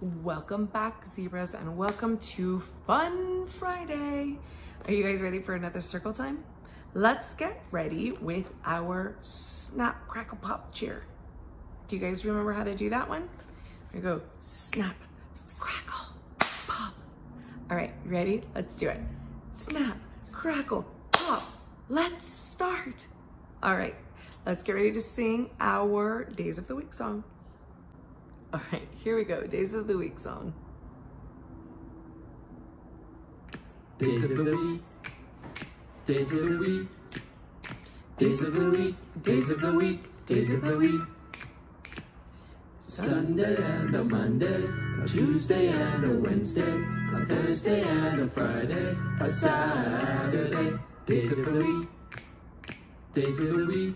Welcome back, zebras, and welcome to Fun Friday. Are you guys ready for another circle time? Let's get ready with our snap, crackle, pop cheer. Do you guys remember how to do that one? We go. Snap, crackle, pop. All right, ready? Let's do it. Snap, crackle, pop. Let's start. All right, let's get ready to sing our Days of the Week song. All right, here we go. Days of the Week song. Days of the week. Days of the week. Days of the week. Days of the week. Days of the week. Sunday and a Monday, a Tuesday and a Wednesday, a Thursday and a Friday, a Saturday. Days of the week. Days of the week.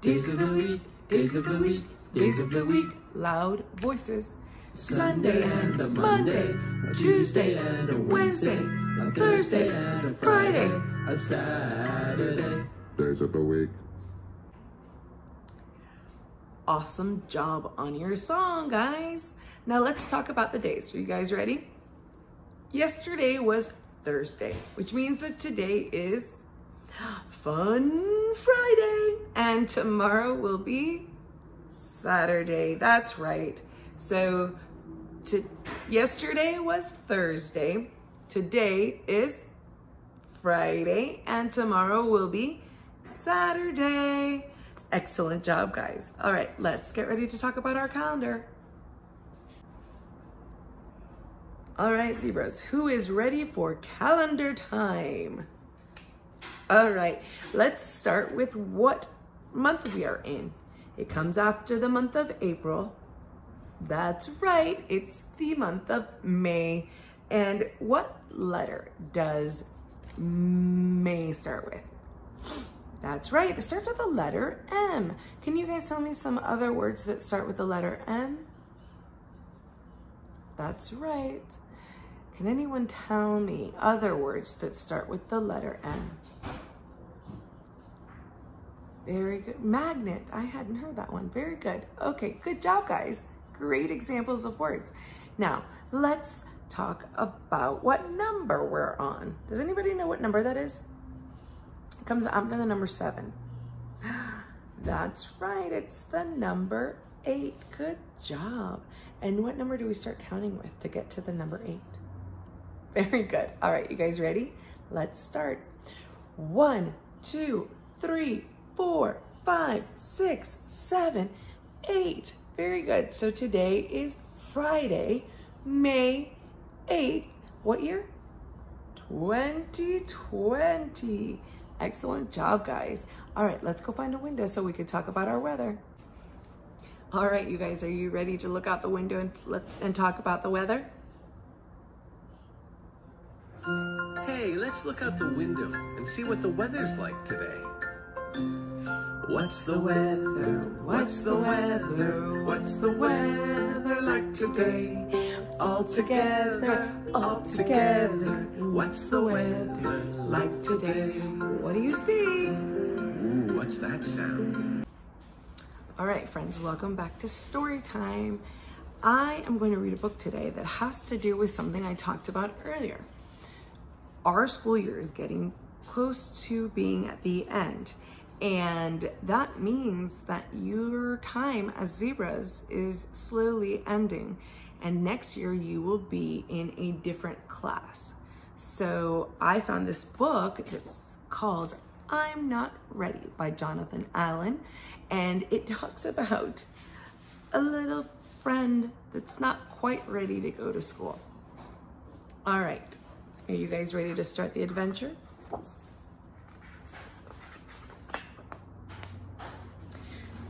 Days of the week. Days of the week. Days of the week. Loud voices. Sunday and a Monday, a Tuesday and a Wednesday, a Thursday and a Friday, a Saturday. Days of the week. Awesome job on your song, guys. Now let's talk about the days. Are you guys ready? Yesterday was Thursday, which means that today is Fun Friday. And tomorrow will be Saturday. That's right. So to, yesterday was Thursday. Today is Friday. And tomorrow will be Saturday. Excellent job, guys. All right, let's get ready to talk about our calendar. All right, zebras, who is ready for calendar time? All right, let's start with what month we are in. It comes after the month of April. That's right, it's the month of May. And what letter does May start with? That's right, it starts with the letter M. Can you guys tell me some other words that start with the letter M? That's right. Can anyone tell me other words that start with the letter M? Very good. Magnet. I hadn't heard that one. Very good. Okay, good job, guys. Great examples of words. Now, let's talk about what number we're on. Does anybody know what number that is? It comes after the number seven. That's right. It's the number eight. Good job. And what number do we start counting with to get to the number eight? Very good. All right, you guys ready? Let's start. One, two, three, four, five, six, seven, eight. Very good. So today is Friday, May 8th. What year? 2020. Excellent job, guys. All right, let's go find a window so we can talk about our weather. All right, you guys, are you ready to look out the window and, and talk about the weather? Hey, let's look out the window and see what the weather's like today. What's the weather? What's the weather? What's the weather like today? All together, all together. What's the weather like today? What do you see? Ooh, what's that sound? All right, friends, welcome back to story time. I am going to read a book today that has to do with something I talked about earlier. Our school year is getting close to being at the end. And that means that your time as zebras is slowly ending. And next year you will be in a different class. So I found this book, it's called I'm Not Ready by Jonathan Allen. And it talks about a little friend that's not quite ready to go to school. All right, are you guys ready to start the adventure?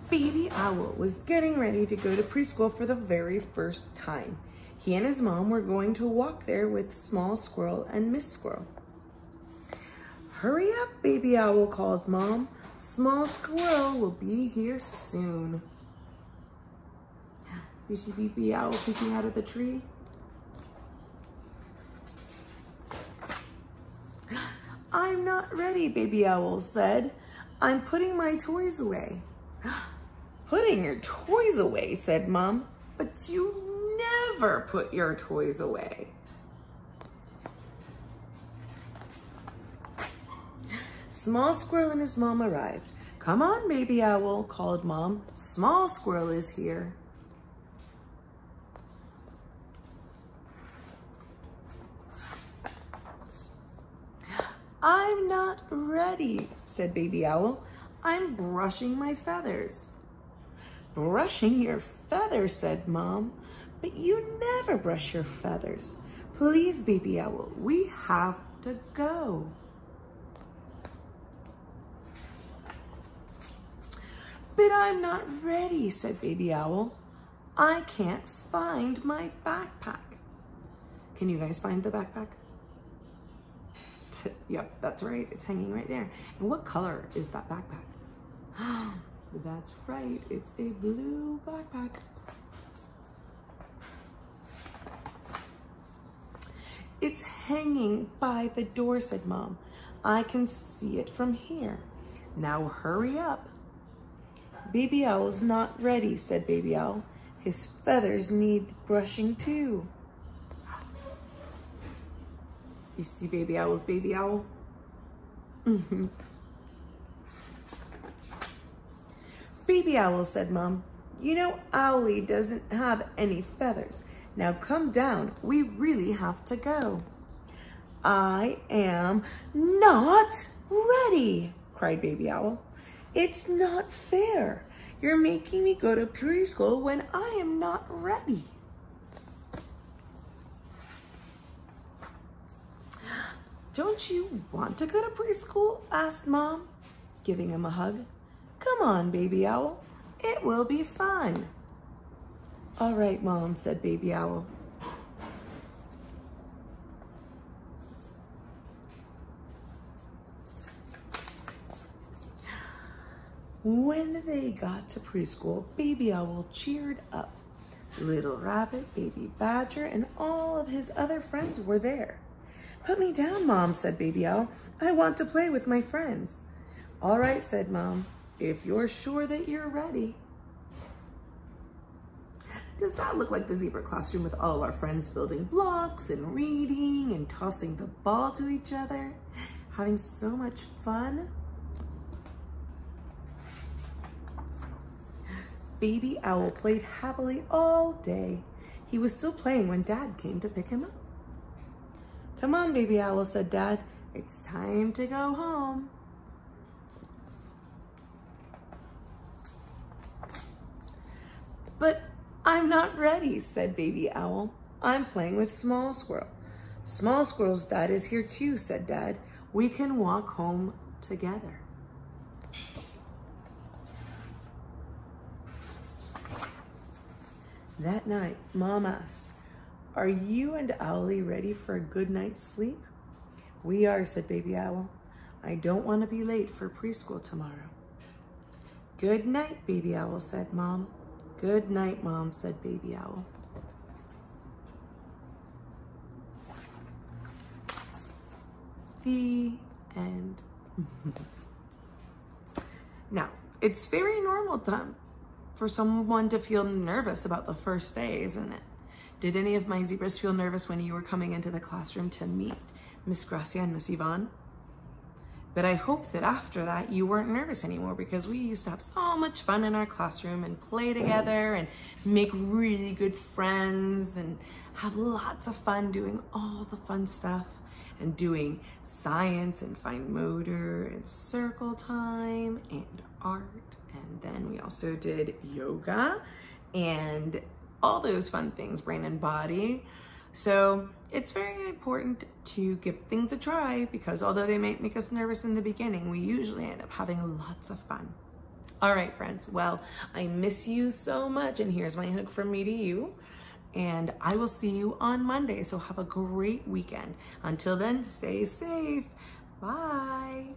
Baby Owl was getting ready to go to preschool for the very first time. He and his mom were going to walk there with Small Squirrel and Miss Squirrel. Hurry up, Baby Owl called Mom. Small Squirrel will be here soon. You see Baby Owl peeking out of the tree? I'm not ready, Baby Owl said. I'm putting my toys away. Putting your toys away, said Mom. But you never put your toys away. Small Squirrel and his mom arrived. Come on, baby owl, called mom. Small Squirrel is here. I'm not ready, said baby owl. I'm brushing my feathers. Brushing your feathers, said mom. But you never brush your feathers. Please, baby owl, we have to go. But I'm not ready, said Baby Owl. I can't find my backpack. Can you guys find the backpack? yep, that's right. It's hanging right there. And what color is that backpack? that's right. It's a blue backpack. It's hanging by the door, said Mom. I can see it from here. Now hurry up. Baby Owl's not ready, said Baby Owl. His feathers need brushing too. You see Baby Owl's Baby Owl? Mm-hmm. Baby Owl, said Mom, you know Owlie doesn't have any feathers. Now come down, we really have to go. I am not ready, cried Baby Owl. It's not fair. You're making me go to preschool when I am not ready. Don't you want to go to preschool? asked Mom, giving him a hug. Come on, Baby Owl. It will be fun. All right, Mom, said Baby Owl. When they got to preschool, Baby Owl cheered up. Little Rabbit, Baby Badger, and all of his other friends were there. Put me down, Mom, said Baby Owl. I want to play with my friends. All right, said Mom, if you're sure that you're ready. Does that look like the zebra classroom with all our friends building blocks and reading and tossing the ball to each other? Having so much fun? Baby Owl played happily all day. He was still playing when Dad came to pick him up. Come on, Baby Owl, said Dad. It's time to go home. But I'm not ready, said Baby Owl. I'm playing with Small Squirrel. Small Squirrel's dad is here too, said Dad. We can walk home together. That night, Mom asked, are you and Owlie ready for a good night's sleep? We are, said Baby Owl. I don't want to be late for preschool tomorrow. Good night, Baby Owl, said Mom. Good night, Mom, said Baby Owl. The end. now, it's very normal time for someone to feel nervous about the first day, isn't it? Did any of my zebras feel nervous when you were coming into the classroom to meet Miss Gracia and Miss Ivonne? But I hope that after that you weren't nervous anymore because we used to have so much fun in our classroom and play together and make really good friends and have lots of fun doing all the fun stuff and doing science and fine motor and circle time and art and then we also did yoga and all those fun things, brain and body. So it's very important to give things a try because although they might make us nervous in the beginning, we usually end up having lots of fun. All right, friends. Well, I miss you so much. And here's my hook from me to you. And I will see you on Monday. So have a great weekend. Until then, stay safe. Bye.